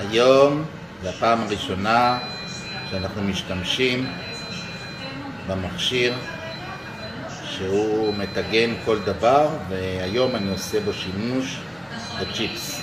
היום זו הפעם הראשונה שאנחנו משתמשים במכשיר שהוא מטגן כל דבר והיום אני עושה בו שימוש בצ'יפס.